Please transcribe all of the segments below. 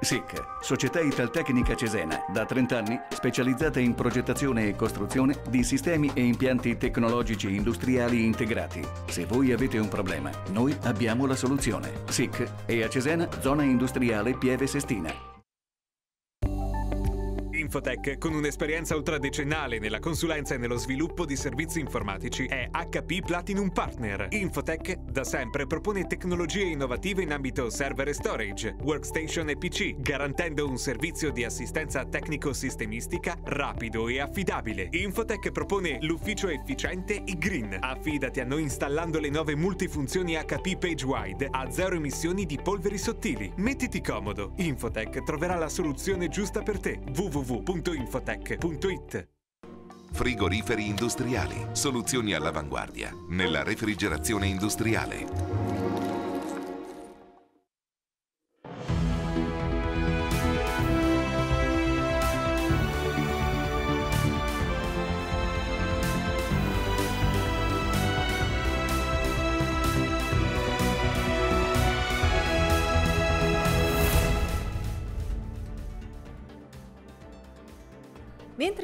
SIC, Società Italtecnica Cesena, da 30 anni specializzata in progettazione e costruzione di sistemi e impianti tecnologici industriali integrati. Se voi avete un problema, noi abbiamo la soluzione. SIC e a Cesena, zona industriale Pieve Sestina. Infotech, con un'esperienza ultradecennale nella consulenza e nello sviluppo di servizi informatici, è HP Platinum Partner. Infotech da sempre propone tecnologie innovative in ambito server e storage, workstation e PC, garantendo un servizio di assistenza tecnico-sistemistica rapido e affidabile. Infotech propone l'ufficio efficiente e green. Affidati a noi installando le nuove multifunzioni HP PageWide a zero emissioni di polveri sottili. Mettiti comodo. Infotech troverà la soluzione giusta per te. www www.infotech.it Frigoriferi industriali, soluzioni all'avanguardia. Nella refrigerazione industriale.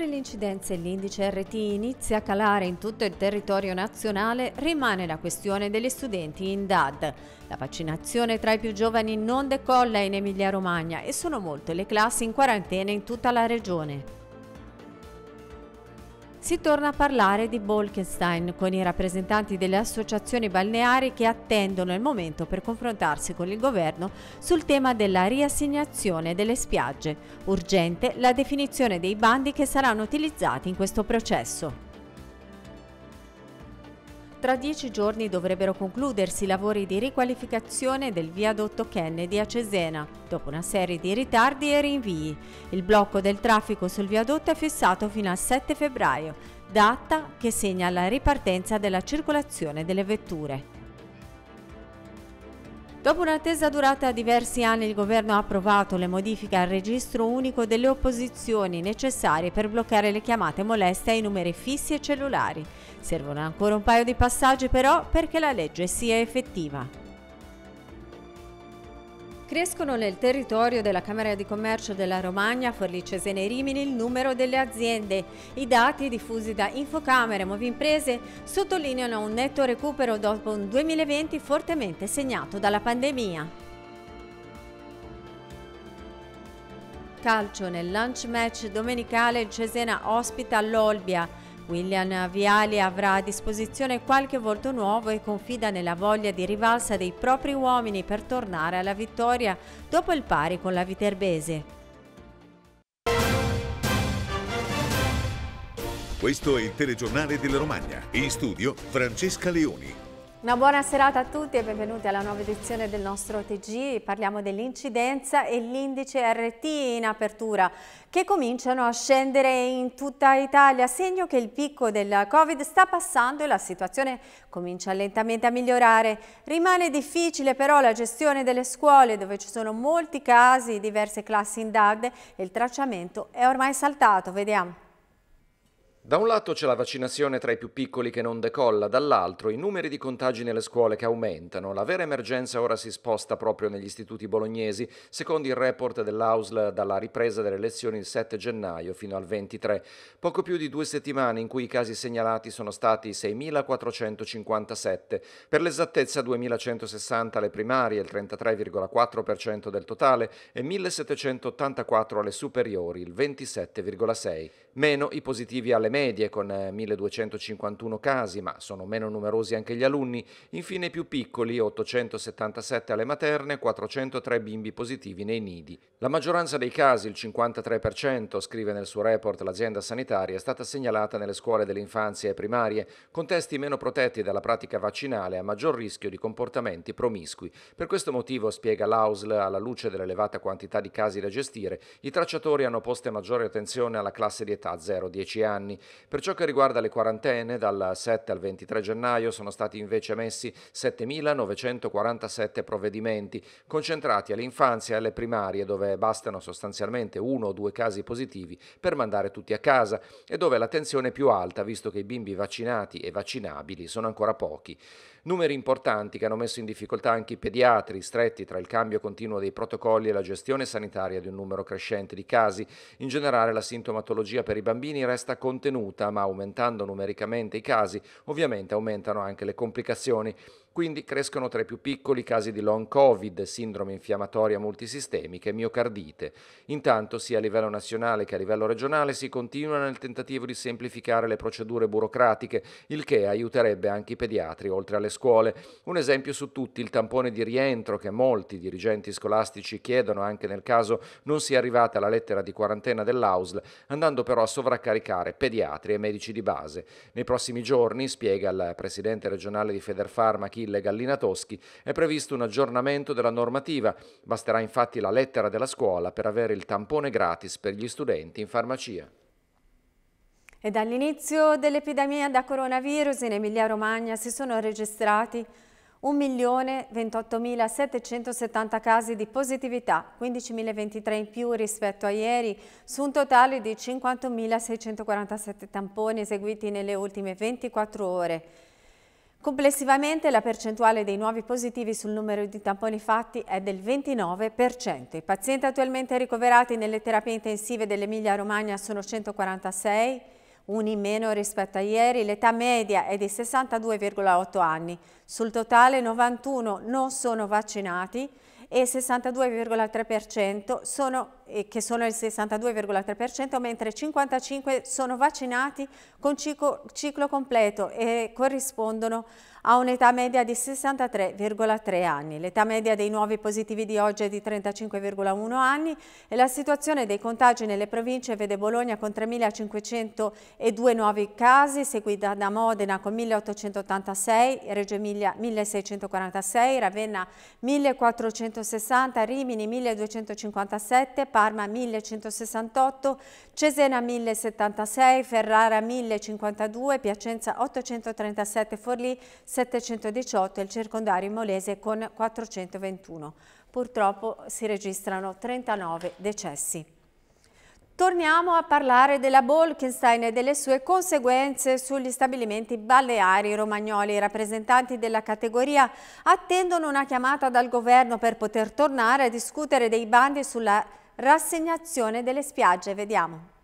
L'incidenza e l'indice RT inizia a calare in tutto il territorio nazionale, rimane la questione degli studenti in DAD. La vaccinazione tra i più giovani non decolla in Emilia-Romagna e sono molte le classi in quarantena in tutta la regione si torna a parlare di Bolkenstein con i rappresentanti delle associazioni balneari che attendono il momento per confrontarsi con il governo sul tema della riassegnazione delle spiagge. Urgente la definizione dei bandi che saranno utilizzati in questo processo. Tra dieci giorni dovrebbero concludersi i lavori di riqualificazione del viadotto Kennedy a Cesena, dopo una serie di ritardi e rinvii. Il blocco del traffico sul viadotto è fissato fino al 7 febbraio, data che segna la ripartenza della circolazione delle vetture. Dopo un'attesa durata diversi anni, il governo ha approvato le modifiche al registro unico delle opposizioni necessarie per bloccare le chiamate moleste ai numeri fissi e cellulari. Servono ancora un paio di passaggi però perché la legge sia effettiva. Crescono nel territorio della Camera di Commercio della Romagna, Forlì Cesena e Rimini il numero delle aziende. I dati diffusi da Infocamere e Movimprese sottolineano un netto recupero dopo un 2020 fortemente segnato dalla pandemia. Calcio nel lunch match domenicale il Cesena ospita l'Olbia. William Viali avrà a disposizione qualche volto nuovo e confida nella voglia di rivalsa dei propri uomini per tornare alla vittoria dopo il pari con la Viterbese. Questo è il telegiornale della Romagna. In studio Francesca Leoni. Una buona serata a tutti e benvenuti alla nuova edizione del nostro TG. Parliamo dell'incidenza e l'indice RT in apertura che cominciano a scendere in tutta Italia, segno che il picco del Covid sta passando e la situazione comincia lentamente a migliorare. Rimane difficile però la gestione delle scuole dove ci sono molti casi, diverse classi in DAD e il tracciamento è ormai saltato. Vediamo. Da un lato c'è la vaccinazione tra i più piccoli che non decolla, dall'altro i numeri di contagi nelle scuole che aumentano. La vera emergenza ora si sposta proprio negli istituti bolognesi, secondo il report dell'AUSL dalla ripresa delle lezioni il 7 gennaio fino al 23. Poco più di due settimane in cui i casi segnalati sono stati 6.457. Per l'esattezza 2.160 alle primarie, il 33,4% del totale, e 1.784 alle superiori, il 27,6%. Meno i positivi alle medie con 1251 eh, casi, ma sono meno numerosi anche gli alunni. Infine i più piccoli, 877 alle materne, 403 bimbi positivi nei nidi. La maggioranza dei casi, il 53%, scrive nel suo report l'azienda sanitaria, è stata segnalata nelle scuole dell'infanzia e primarie, contesti meno protetti dalla pratica vaccinale a maggior rischio di comportamenti promiscui. Per questo motivo, spiega l'AUSL, alla luce dell'elevata quantità di casi da gestire, i tracciatori hanno posto maggiore attenzione alla classe di età 0-10 anni. Per ciò che riguarda le quarantene, dal 7 al 23 gennaio sono stati invece emessi 7.947 provvedimenti, concentrati all'infanzia e alle primarie, dove bastano sostanzialmente uno o due casi positivi per mandare tutti a casa e dove la tensione è più alta, visto che i bimbi vaccinati e vaccinabili sono ancora pochi. Numeri importanti che hanno messo in difficoltà anche i pediatri, stretti tra il cambio continuo dei protocolli e la gestione sanitaria di un numero crescente di casi. In generale la sintomatologia per i bambini resta contenuta, ma aumentando numericamente i casi, ovviamente aumentano anche le complicazioni. Quindi crescono tra i più piccoli casi di long covid, sindrome infiammatoria multisistemica e miocardite. Intanto sia a livello nazionale che a livello regionale si continua nel tentativo di semplificare le procedure burocratiche, il che aiuterebbe anche i pediatri oltre alle scuole. Un esempio su tutti il tampone di rientro che molti dirigenti scolastici chiedono anche nel caso non sia arrivata la lettera di quarantena dell'AUSL, andando però a sovraccaricare pediatri e medici di base. Nei prossimi giorni, spiega il presidente regionale di Federfarma Achille Gallina Toschi, è previsto un aggiornamento della normativa. Basterà infatti la lettera della scuola per avere il tampone gratis per gli studenti in farmacia. E dall'inizio dell'epidemia da coronavirus in Emilia-Romagna si sono registrati 1.028.770 casi di positività, 15.023 in più rispetto a ieri, su un totale di 50.647 tamponi eseguiti nelle ultime 24 ore. Complessivamente la percentuale dei nuovi positivi sul numero di tamponi fatti è del 29%. I pazienti attualmente ricoverati nelle terapie intensive dell'Emilia Romagna sono 146, uni in meno rispetto a ieri, l'età media è di 62,8 anni. Sul totale 91 non sono vaccinati e 62,3% sono, che sono il 62,3%, mentre 55 sono vaccinati con ciclo, ciclo completo e corrispondono ha un'età media di 63,3 anni. L'età media dei nuovi positivi di oggi è di 35,1 anni e la situazione dei contagi nelle province vede Bologna con 3.502 nuovi casi, seguita da Modena con 1.886, Reggio Emilia 1.646, Ravenna 1.460, Rimini 1.257, Parma 1.168, Cesena 1.076, Ferrara 1.052, Piacenza 837, Forlì 718 e il circondario Molese con 421. Purtroppo si registrano 39 decessi. Torniamo a parlare della Bolkenstein e delle sue conseguenze sugli stabilimenti balneari romagnoli. I rappresentanti della categoria attendono una chiamata dal governo per poter tornare a discutere dei bandi sulla rassegnazione delle spiagge. Vediamo.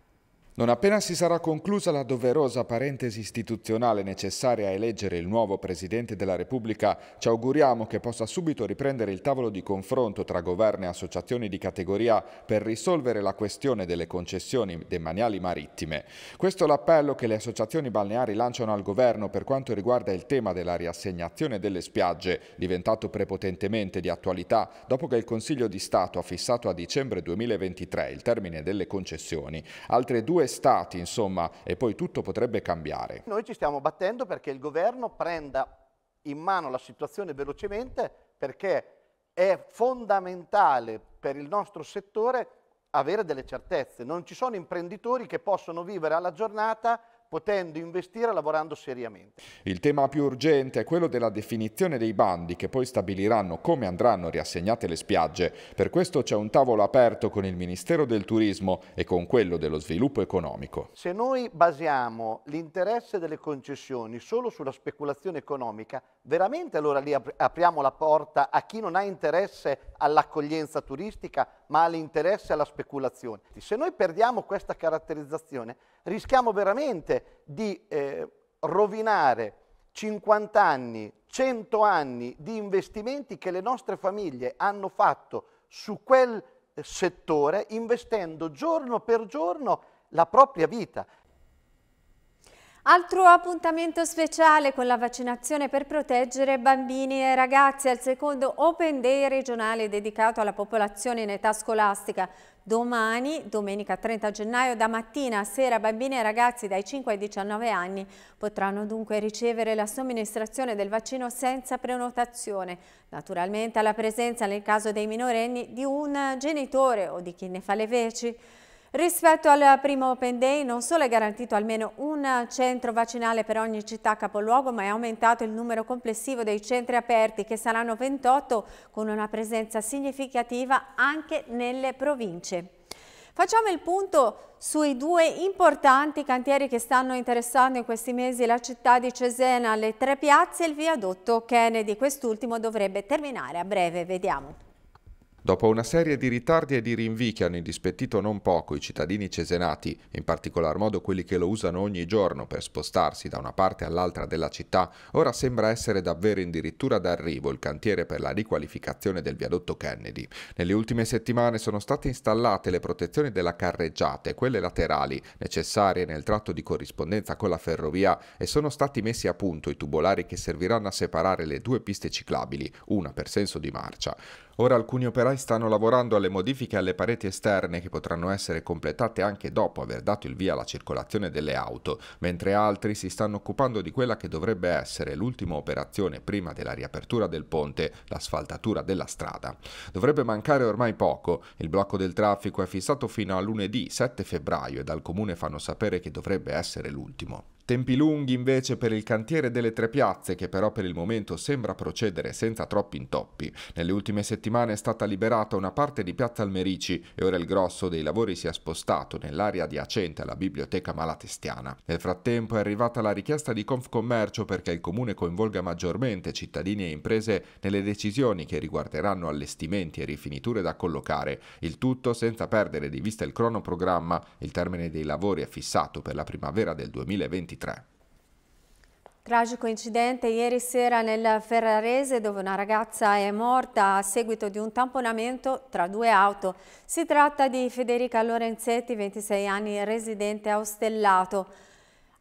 Non appena si sarà conclusa la doverosa parentesi istituzionale necessaria a eleggere il nuovo Presidente della Repubblica, ci auguriamo che possa subito riprendere il tavolo di confronto tra governo e associazioni di categoria per risolvere la questione delle concessioni demaniali marittime. Questo è l'appello che le associazioni balneari lanciano al governo per quanto riguarda il tema della riassegnazione delle spiagge, diventato prepotentemente di attualità dopo che il Consiglio di Stato ha fissato a dicembre 2023 il termine delle concessioni. Altre due due stati, insomma, e poi tutto potrebbe cambiare. Noi ci stiamo battendo perché il governo prenda in mano la situazione velocemente perché è fondamentale per il nostro settore avere delle certezze. Non ci sono imprenditori che possono vivere alla giornata potendo investire lavorando seriamente. Il tema più urgente è quello della definizione dei bandi che poi stabiliranno come andranno riassegnate le spiagge. Per questo c'è un tavolo aperto con il Ministero del Turismo e con quello dello sviluppo economico. Se noi basiamo l'interesse delle concessioni solo sulla speculazione economica, veramente allora lì apriamo la porta a chi non ha interesse all'accoglienza turistica, ma ha l'interesse alla speculazione. Se noi perdiamo questa caratterizzazione, rischiamo veramente di eh, rovinare 50 anni, 100 anni di investimenti che le nostre famiglie hanno fatto su quel settore investendo giorno per giorno la propria vita. Altro appuntamento speciale con la vaccinazione per proteggere bambini e ragazzi al secondo Open Day regionale dedicato alla popolazione in età scolastica. Domani, domenica 30 gennaio, da mattina a sera bambini e ragazzi dai 5 ai 19 anni potranno dunque ricevere la somministrazione del vaccino senza prenotazione, naturalmente alla presenza nel caso dei minorenni di un genitore o di chi ne fa le veci. Rispetto al primo Open Day non solo è garantito almeno un centro vaccinale per ogni città capoluogo, ma è aumentato il numero complessivo dei centri aperti che saranno 28 con una presenza significativa anche nelle province. Facciamo il punto sui due importanti cantieri che stanno interessando in questi mesi la città di Cesena, le tre piazze e il viadotto Kennedy. Quest'ultimo dovrebbe terminare a breve, vediamo. Dopo una serie di ritardi e di rinvii che hanno indispettito non poco i cittadini cesenati, in particolar modo quelli che lo usano ogni giorno per spostarsi da una parte all'altra della città, ora sembra essere davvero addirittura d'arrivo il cantiere per la riqualificazione del viadotto Kennedy. Nelle ultime settimane sono state installate le protezioni della carreggiata e quelle laterali, necessarie nel tratto di corrispondenza con la ferrovia, e sono stati messi a punto i tubolari che serviranno a separare le due piste ciclabili, una per senso di marcia. Ora alcuni operai stanno lavorando alle modifiche alle pareti esterne che potranno essere completate anche dopo aver dato il via alla circolazione delle auto, mentre altri si stanno occupando di quella che dovrebbe essere l'ultima operazione prima della riapertura del ponte, l'asfaltatura della strada. Dovrebbe mancare ormai poco, il blocco del traffico è fissato fino a lunedì 7 febbraio e dal comune fanno sapere che dovrebbe essere l'ultimo. Tempi lunghi invece per il cantiere delle tre piazze che però per il momento sembra procedere senza troppi intoppi. Nelle ultime settimane è stata liberata una parte di piazza Almerici e ora il grosso dei lavori si è spostato nell'area adiacente alla biblioteca malatestiana. Nel frattempo è arrivata la richiesta di Confcommercio perché il comune coinvolga maggiormente cittadini e imprese nelle decisioni che riguarderanno allestimenti e rifiniture da collocare, il tutto senza perdere di vista il cronoprogramma. Il termine dei lavori è fissato per la primavera del 2020 2023. Tragico incidente ieri sera nel Ferrarese dove una ragazza è morta a seguito di un tamponamento tra due auto. Si tratta di Federica Lorenzetti, 26 anni, residente a Ostellato.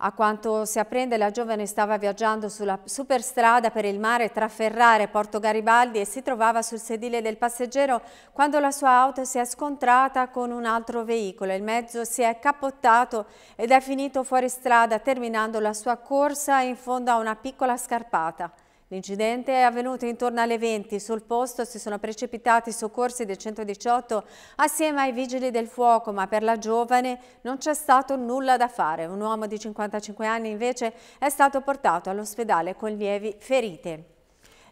A quanto si apprende la giovane stava viaggiando sulla superstrada per il mare tra Ferrara e Porto Garibaldi e si trovava sul sedile del passeggero quando la sua auto si è scontrata con un altro veicolo. Il mezzo si è cappottato ed è finito fuori strada terminando la sua corsa in fondo a una piccola scarpata. L'incidente è avvenuto intorno alle 20. Sul posto si sono precipitati i soccorsi del 118 assieme ai vigili del fuoco, ma per la giovane non c'è stato nulla da fare. Un uomo di 55 anni invece è stato portato all'ospedale con lievi ferite.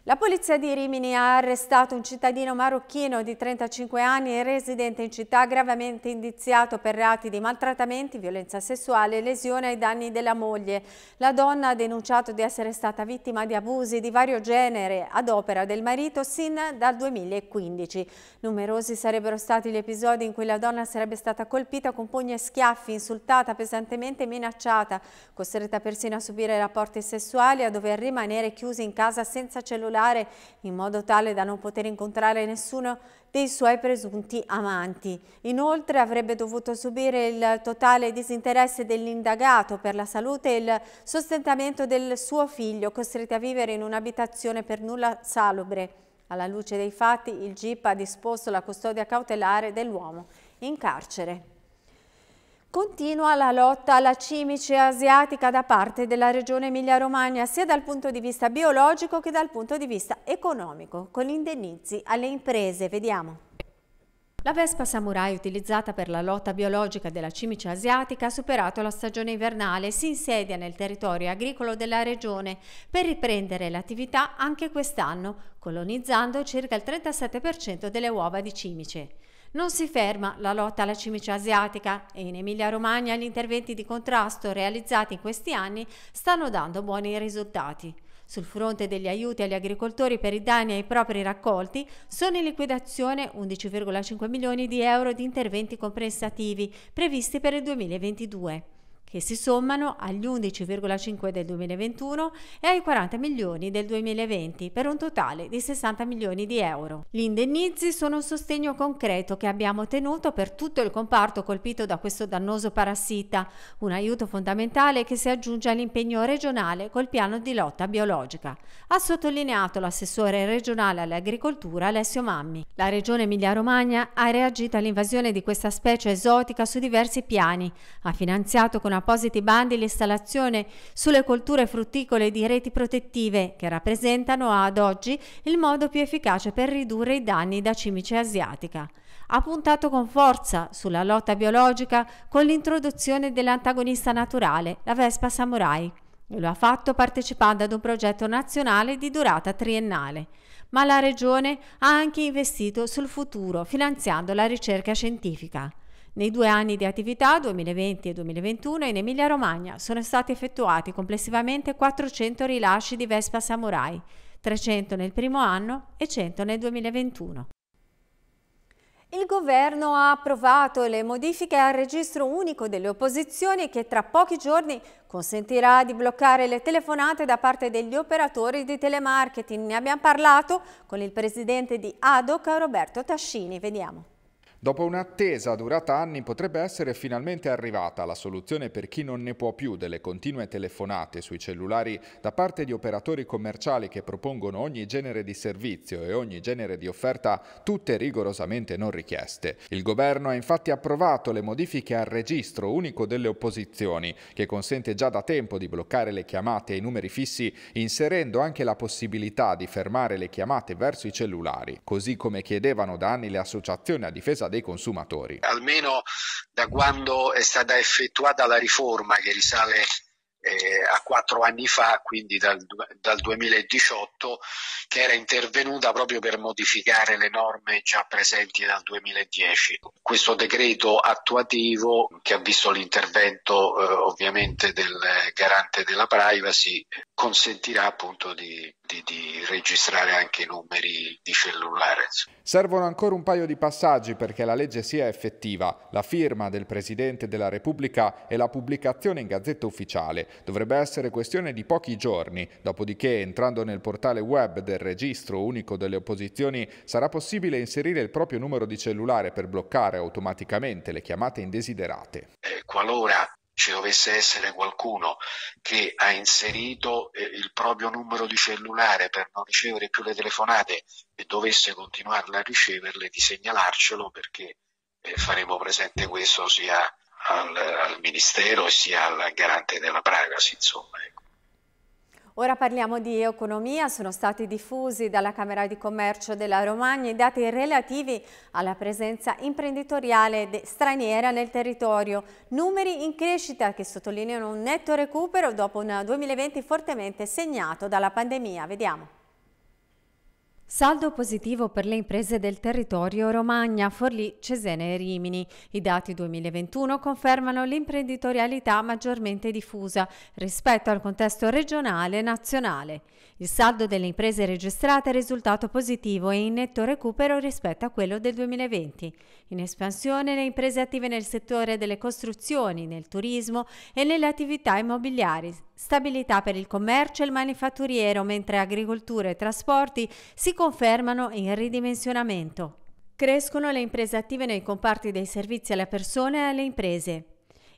La polizia di Rimini ha arrestato un cittadino marocchino di 35 anni residente in città gravemente indiziato per reati di maltrattamenti, violenza sessuale e lesione ai danni della moglie. La donna ha denunciato di essere stata vittima di abusi di vario genere ad opera del marito sin dal 2015. Numerosi sarebbero stati gli episodi in cui la donna sarebbe stata colpita con pugni e schiaffi, insultata, pesantemente minacciata, costretta persino a subire rapporti sessuali e a dover rimanere chiusi in casa senza cellulare cellulare in modo tale da non poter incontrare nessuno dei suoi presunti amanti. Inoltre avrebbe dovuto subire il totale disinteresse dell'indagato per la salute e il sostentamento del suo figlio, costretti a vivere in un'abitazione per nulla salubre. Alla luce dei fatti il GIP ha disposto la custodia cautelare dell'uomo in carcere. Continua la lotta alla cimice asiatica da parte della regione Emilia-Romagna sia dal punto di vista biologico che dal punto di vista economico, con indennizi alle imprese. Vediamo. La Vespa Samurai utilizzata per la lotta biologica della cimice asiatica ha superato la stagione invernale e si insedia nel territorio agricolo della regione per riprendere l'attività anche quest'anno, colonizzando circa il 37% delle uova di cimice. Non si ferma la lotta alla cimice asiatica e in Emilia-Romagna gli interventi di contrasto realizzati in questi anni stanno dando buoni risultati. Sul fronte degli aiuti agli agricoltori per i danni ai propri raccolti sono in liquidazione 11,5 milioni di euro di interventi comprensativi previsti per il 2022 che si sommano agli 11,5 del 2021 e ai 40 milioni del 2020 per un totale di 60 milioni di euro. Gli indennizi sono un sostegno concreto che abbiamo ottenuto per tutto il comparto colpito da questo dannoso parassita, un aiuto fondamentale che si aggiunge all'impegno regionale col piano di lotta biologica, ha sottolineato l'assessore regionale all'agricoltura Alessio Mammi. La regione Emilia-Romagna ha reagito all'invasione di questa specie esotica su diversi piani, ha finanziato con appositi bandi l'installazione sulle colture frutticole di reti protettive che rappresentano ad oggi il modo più efficace per ridurre i danni da cimice asiatica ha puntato con forza sulla lotta biologica con l'introduzione dell'antagonista naturale, la Vespa Samurai, e lo ha fatto partecipando ad un progetto nazionale di durata triennale. Ma la Regione ha anche investito sul futuro, finanziando la ricerca scientifica. Nei due anni di attività, 2020 e 2021, in Emilia-Romagna sono stati effettuati complessivamente 400 rilasci di Vespa Samurai, 300 nel primo anno e 100 nel 2021. Il governo ha approvato le modifiche al registro unico delle opposizioni che tra pochi giorni consentirà di bloccare le telefonate da parte degli operatori di telemarketing. Ne abbiamo parlato con il presidente di ADOC, Roberto Tascini. Vediamo. Dopo un'attesa durata anni potrebbe essere finalmente arrivata la soluzione per chi non ne può più delle continue telefonate sui cellulari da parte di operatori commerciali che propongono ogni genere di servizio e ogni genere di offerta, tutte rigorosamente non richieste. Il governo ha infatti approvato le modifiche al registro unico delle opposizioni, che consente già da tempo di bloccare le chiamate ai numeri fissi, inserendo anche la possibilità di fermare le chiamate verso i cellulari, così come chiedevano da anni le associazioni a difesa dei consumatori. Almeno da quando è stata effettuata la riforma che risale eh, a quattro anni fa, quindi dal, dal, 2018, che era intervenuta proprio per modificare le norme già presenti dal 2010. Questo decreto attuativo, che ha visto l'intervento eh, ovviamente del garante della privacy, consentirà appunto di, di, di registrare anche i numeri di cellulare. Servono ancora un paio di passaggi perché la legge sia effettiva, la firma del Presidente della Repubblica e la pubblicazione in Gazzetta Ufficiale. Dovrebbe essere questione di pochi giorni, dopodiché entrando nel portale web del Registro Unico delle Opposizioni sarà possibile inserire il proprio numero di cellulare per bloccare automaticamente le chiamate indesiderate. Eh, qualora ci dovesse essere qualcuno che ha inserito eh, il proprio numero di cellulare per non ricevere più le telefonate e dovesse continuarle a riceverle, di segnalarcelo perché eh, faremo presente questo sia al, al, Ministero sia al garante della privacy. Insomma. Ecco. Ora parliamo di economia, sono stati diffusi dalla Camera di Commercio della Romagna i dati relativi alla presenza imprenditoriale straniera nel territorio, numeri in crescita che sottolineano un netto recupero dopo un 2020 fortemente segnato dalla pandemia. Vediamo. Saldo positivo per le imprese del territorio Romagna, Forlì, Cesene e Rimini. I dati 2021 confermano l'imprenditorialità maggiormente diffusa rispetto al contesto regionale e nazionale. Il saldo delle imprese registrate è risultato positivo e in netto recupero rispetto a quello del 2020. In espansione le imprese attive nel settore delle costruzioni, nel turismo e nelle attività immobiliari. Stabilità per il commercio e il manifatturiero, mentre agricoltura e trasporti si confermano in ridimensionamento. Crescono le imprese attive nei comparti dei servizi alle persone e alle imprese.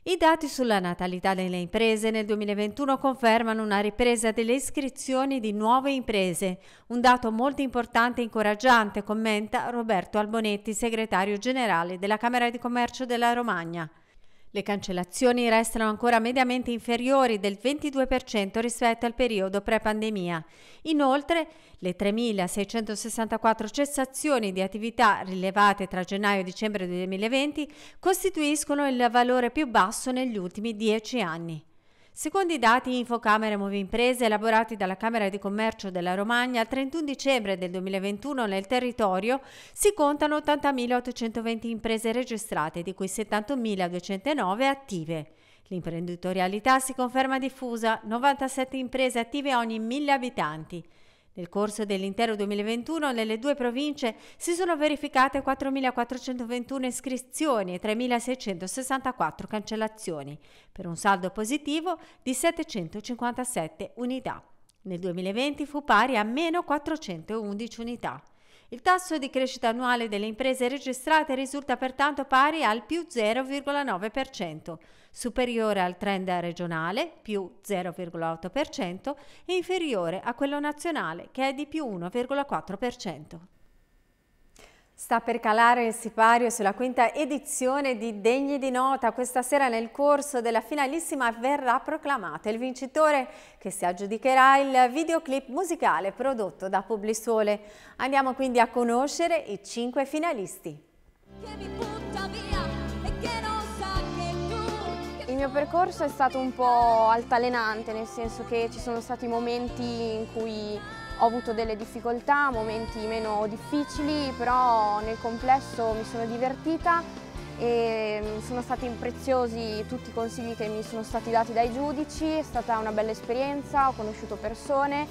I dati sulla natalità delle imprese nel 2021 confermano una ripresa delle iscrizioni di nuove imprese, un dato molto importante e incoraggiante, commenta Roberto Albonetti, segretario generale della Camera di Commercio della Romagna. Le cancellazioni restano ancora mediamente inferiori del 22% rispetto al periodo pre-pandemia. Inoltre, le 3.664 cessazioni di attività rilevate tra gennaio e dicembre 2020 costituiscono il valore più basso negli ultimi dieci anni. Secondo i dati Infocamere Movi Imprese elaborati dalla Camera di Commercio della Romagna, al 31 dicembre del 2021 nel territorio si contano 80.820 imprese registrate, di cui 71.209 attive. L'imprenditorialità si conferma diffusa, 97 imprese attive ogni 1.000 abitanti. Nel corso dell'intero 2021 nelle due province si sono verificate 4.421 iscrizioni e 3.664 cancellazioni, per un saldo positivo di 757 unità. Nel 2020 fu pari a meno 411 unità. Il tasso di crescita annuale delle imprese registrate risulta pertanto pari al più 0,9%, superiore al trend regionale più 0,8% e inferiore a quello nazionale che è di più 1,4%. Sta per calare il sipario sulla quinta edizione di Degni di Nota. Questa sera nel corso della finalissima verrà proclamato il vincitore che si aggiudicherà il videoclip musicale prodotto da Publisole. Andiamo quindi a conoscere i cinque finalisti. Il mio percorso è stato un po' altalenante, nel senso che ci sono stati momenti in cui ho avuto delle difficoltà, momenti meno difficili, però nel complesso mi sono divertita e sono stati preziosi tutti i consigli che mi sono stati dati dai giudici, è stata una bella esperienza, ho conosciuto persone.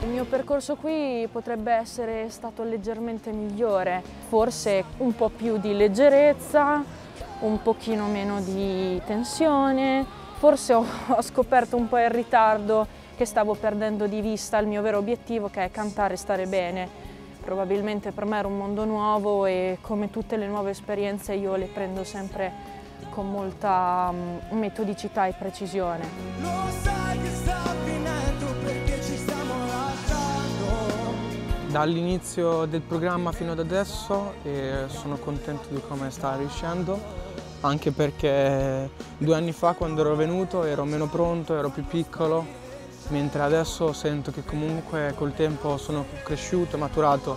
Il mio percorso qui potrebbe essere stato leggermente migliore, forse un po' più di leggerezza, un pochino meno di tensione, Forse ho, ho scoperto un po' in ritardo che stavo perdendo di vista il mio vero obiettivo che è cantare e stare bene. Probabilmente per me era un mondo nuovo e come tutte le nuove esperienze io le prendo sempre con molta um, metodicità e precisione. Dall'inizio del programma fino ad adesso eh, sono contento di come sta riuscendo anche perché due anni fa quando ero venuto ero meno pronto, ero più piccolo, mentre adesso sento che comunque col tempo sono cresciuto, maturato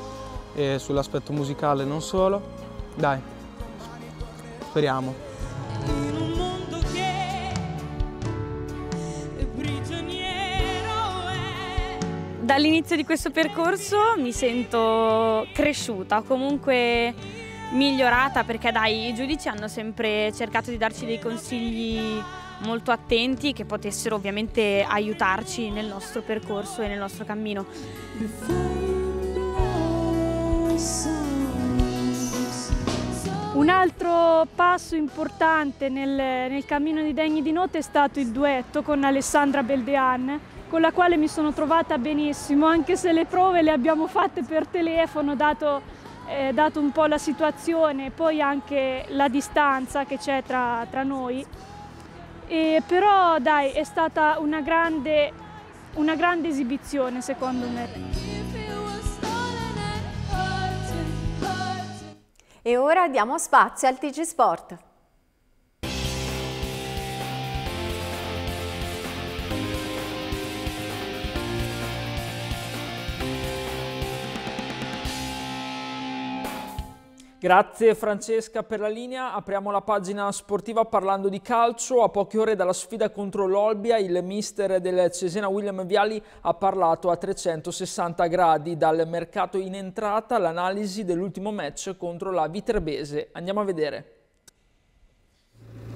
e sull'aspetto musicale non solo. Dai, speriamo. Dall'inizio di questo percorso mi sento cresciuta, comunque migliorata perché dai, i giudici hanno sempre cercato di darci dei consigli molto attenti che potessero ovviamente aiutarci nel nostro percorso e nel nostro cammino. Un altro passo importante nel, nel, cammino di Degni di Notte è stato il duetto con Alessandra Beldean, con la quale mi sono trovata benissimo, anche se le prove le abbiamo fatte per telefono, dato eh, dato un po' la situazione, poi anche la distanza che c'è tra, tra, noi. E però dai, è stata una grande, una grande esibizione secondo me. E ora diamo spazio al TG Sport. Grazie Francesca per la linea, apriamo la pagina sportiva parlando di calcio, a poche ore dalla sfida contro l'Olbia il mister del Cesena William Viali ha parlato a 360 gradi. Dal mercato in entrata all'analisi dell'ultimo match contro la Viterbese, andiamo a vedere.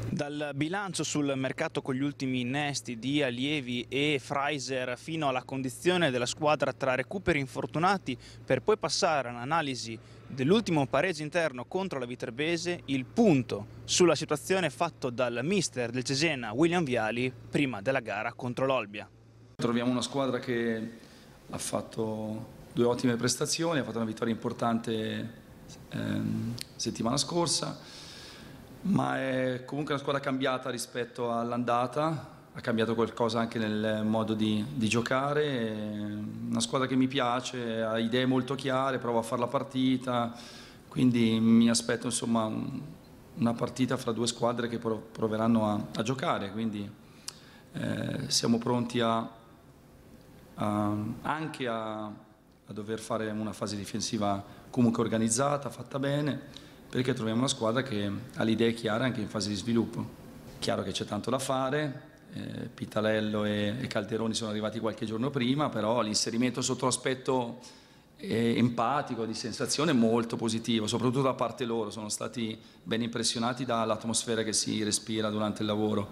Dal bilancio sul mercato con gli ultimi innesti di allievi e Freiser fino alla condizione della squadra tra recuperi infortunati per poi passare all'analisi dell'ultimo pareggio interno contro la Viterbese, il punto sulla situazione fatto dal mister del Cesena William Viali prima della gara contro l'Olbia. Troviamo una squadra che ha fatto due ottime prestazioni, ha fatto una vittoria importante ehm, settimana scorsa ma è comunque una squadra cambiata rispetto all'andata, ha cambiato qualcosa anche nel modo di, di, giocare, una squadra che mi piace, ha idee molto chiare, prova a fare la partita, quindi mi aspetto insomma un, una partita fra due squadre che proveranno a, a giocare, quindi eh, siamo pronti a, a, anche a dover fare una fase difensiva comunque organizzata, fatta bene perché troviamo una squadra che ha le idee chiare anche in fase di sviluppo. Chiaro che c'è tanto da fare, eh, Pitalello e, e, Calderoni sono arrivati qualche giorno prima, però l'inserimento sotto l'aspetto eh, empatico, di sensazione è molto positivo, soprattutto da parte loro, sono stati ben impressionati dall'atmosfera che si respira durante il lavoro.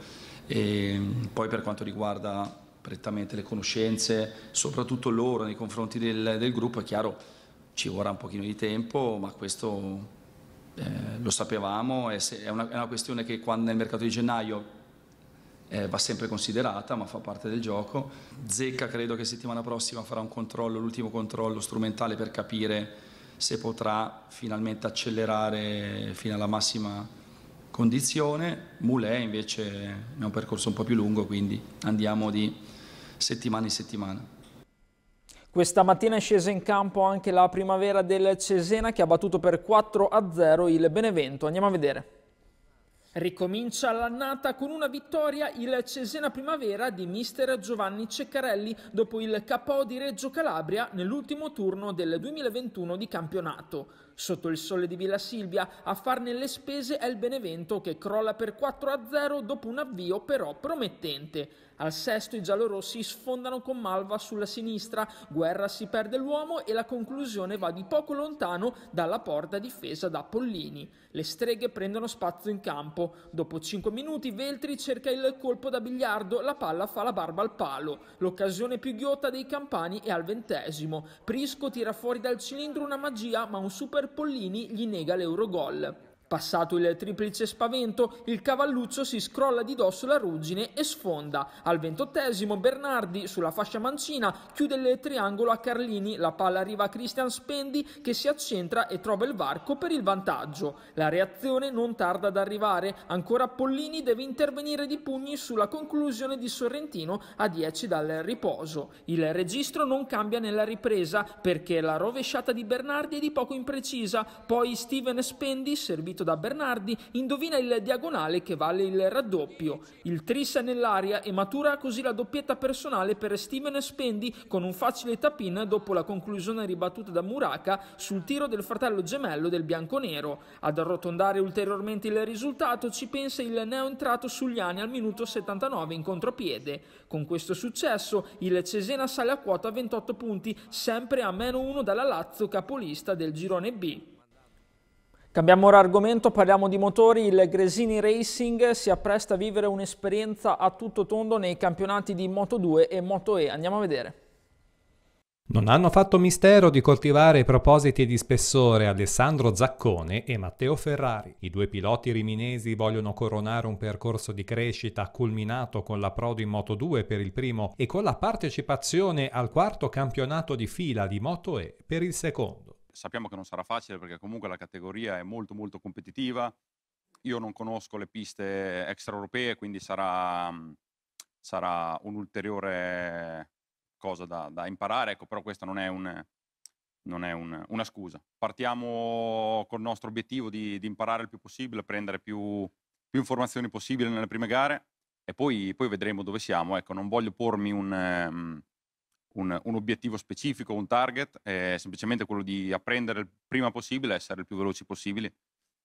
E poi per quanto riguarda prettamente le conoscenze, soprattutto loro nei confronti del, del gruppo, è chiaro ci vorrà un pochino di tempo, ma questo eh, lo sapevamo, è, una, è, una, questione che quando nel mercato di gennaio eh, va sempre considerata, ma fa parte del gioco. Zecca credo che settimana prossima farà un controllo, l'ultimo controllo strumentale per capire se potrà finalmente accelerare fino alla massima condizione. Moulet invece è un percorso un po' più lungo, quindi andiamo di settimana in settimana. Questa mattina è scesa in campo anche la primavera del Cesena che ha battuto per 4 a 0 il Benevento. Andiamo a vedere. Ricomincia l'annata con una vittoria il Cesena Primavera di mister Giovanni Ceccarelli dopo il KO di Reggio Calabria nell'ultimo turno del 2021 di campionato. Sotto il sole di Villa Silvia a farne le spese è il Benevento che crolla per 4 a 0 dopo un avvio però promettente. Al sesto i giallorossi sfondano con Malva sulla sinistra, Guerra si perde l'uomo e la conclusione va di poco lontano dalla porta difesa da Pollini. Le streghe prendono spazio in campo. Dopo 5 minuti Veltri cerca il colpo da biliardo, la palla fa la barba al palo. L'occasione più ghiotta dei campani è al ventesimo. Prisco tira fuori dal cilindro una magia ma un super Pollini gli nega l'Eurogol. Passato il triplice spavento, il cavalluccio si scrolla di dosso la ruggine e sfonda. Al ventottesimo Bernardi, sulla fascia mancina, chiude il triangolo a Carlini, la palla arriva a Christian Spendi che si accentra e trova il varco per il vantaggio. La reazione non tarda ad arrivare, ancora Pollini deve intervenire di pugni sulla conclusione di Sorrentino a 10 dal riposo. Il registro non cambia nella ripresa perché la rovesciata di Bernardi è di poco imprecisa, poi Steven Spendi, servito da Bernardi, indovina il diagonale che vale il raddoppio. Il tris è nell'aria e matura così la doppietta personale per Steven Spendi con un facile tap-in dopo la conclusione ribattuta da Muraka sul tiro del fratello gemello del bianconero. Ad arrotondare ulteriormente il risultato ci pensa il neoentrato Sugliani al minuto 79 in contropiede. Con questo successo il Cesena sale a quota 28 punti, sempre a meno 1 dalla Lazio capolista del girone B. Cambiamo ora argomento, parliamo di motori. Il Gresini Racing si appresta a vivere un'esperienza a tutto tondo nei campionati di Moto2 e Moto E. Andiamo a vedere. Non hanno fatto mistero di coltivare propositi di spessore Alessandro Zaccone e Matteo Ferrari. I due piloti riminesi vogliono coronare un percorso di crescita culminato con la Prodi in Moto2 per il primo e con la partecipazione al quarto campionato di fila di Moto E per il secondo sappiamo che non sarà facile perché comunque la categoria è molto molto competitiva. Io non conosco le piste extraeuropee, quindi sarà, sarà un'ulteriore cosa da, da, imparare, ecco, però questa non è, un, non è un, una scusa. Partiamo col nostro obiettivo di, di, imparare il più possibile, prendere più, più informazioni possibili nelle prime gare e poi, poi vedremo dove siamo. Ecco, non voglio pormi un... Un, un, obiettivo specifico, un target, è semplicemente quello di apprendere il prima possibile, essere il più veloci possibile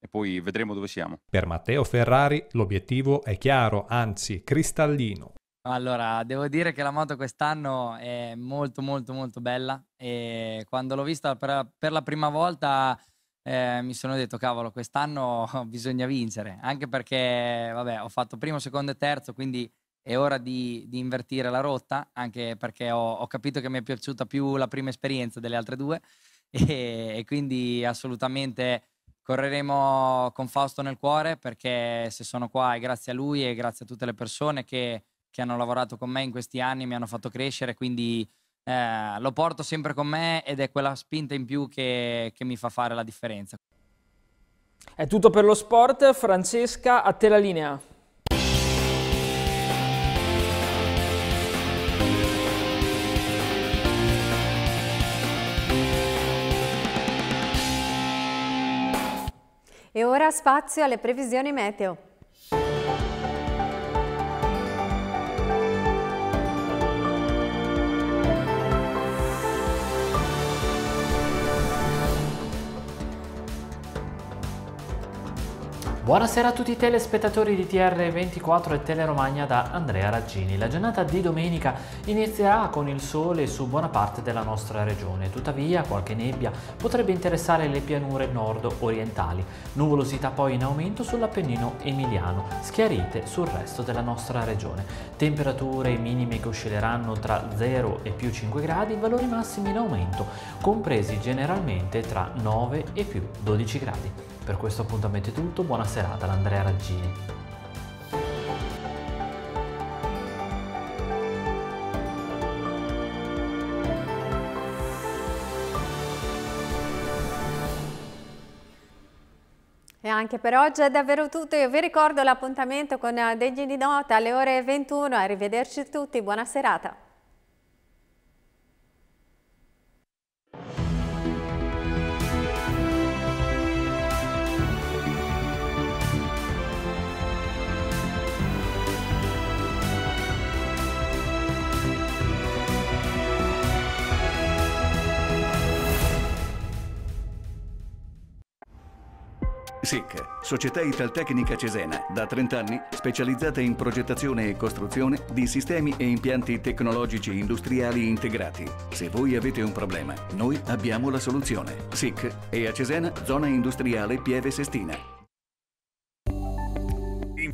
e poi vedremo dove siamo. Per Matteo Ferrari l'obiettivo è chiaro, anzi cristallino. Allora, devo dire che la moto quest'anno è molto molto molto bella e quando l'ho vista per, per la prima volta eh, mi sono detto cavolo quest'anno bisogna vincere, anche perché vabbè ho fatto primo, secondo e terzo, quindi è ora di, di invertire la rotta, anche perché ho, ho, capito che mi è piaciuta più la prima esperienza delle altre due e, e quindi assolutamente correremo con Fausto nel cuore perché se sono qua è grazie a lui e grazie a tutte le persone che, che hanno lavorato con me in questi anni, mi hanno fatto crescere, quindi eh, lo porto sempre con me ed è quella spinta in più che, che mi fa fare la differenza. È tutto per lo sport, Francesca, a te la linea. E ora spazio alle previsioni meteo. Buonasera a tutti i telespettatori di TR24 e Teleromagna da Andrea Raggini. La giornata di domenica inizierà con il sole su buona parte della nostra regione, tuttavia qualche nebbia potrebbe interessare le pianure nord-orientali. Nuvolosità poi in aumento sull'Appennino emiliano, schiarite sul resto della nostra regione. Temperature minime che oscilleranno tra 0 e più 5 gradi, valori massimi in aumento, compresi generalmente tra 9 e più 12 gradi. Per questo appuntamento è tutto, buona serata da Andrea Raggini. E anche per oggi è davvero tutto, io vi ricordo l'appuntamento con Degni di Nota alle ore 21, arrivederci tutti, buona serata. SIC, Società Italtecnica Cesena, da 30 anni specializzata in progettazione e costruzione di sistemi e impianti tecnologici industriali integrati. Se voi avete un problema, noi abbiamo la soluzione. SIC e a Cesena, zona industriale Pieve Sestina.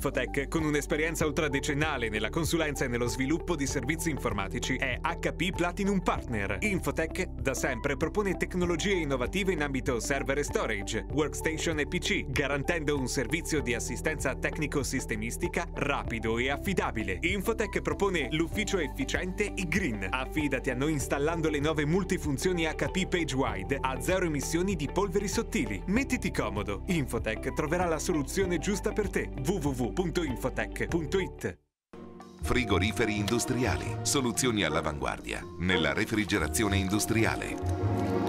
Infotech, con un'esperienza ultradecennale nella consulenza e nello sviluppo di servizi informatici, è HP Platinum Partner. Infotech da sempre propone tecnologie innovative in ambito server e storage, workstation e PC, garantendo un servizio di assistenza tecnico-sistemistica rapido e affidabile. Infotech propone l'ufficio efficiente e-green. Affidati a noi installando le nuove multifunzioni HP PageWide a zero emissioni di polveri sottili. Mettiti comodo. Infotech troverà la soluzione giusta per te. www www.infotech.it Frigoriferi industriali, soluzioni all'avanguardia. Nella refrigerazione industriale.